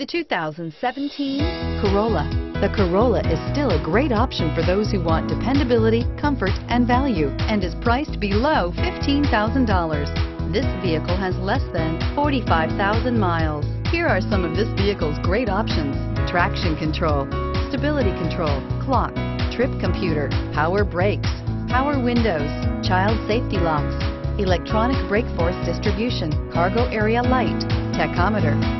The 2017 Corolla. The Corolla is still a great option for those who want dependability, comfort, and value, and is priced below $15,000. This vehicle has less than 45,000 miles. Here are some of this vehicle's great options. Traction control, stability control, clock, trip computer, power brakes, power windows, child safety locks, electronic brake force distribution, cargo area light, tachometer.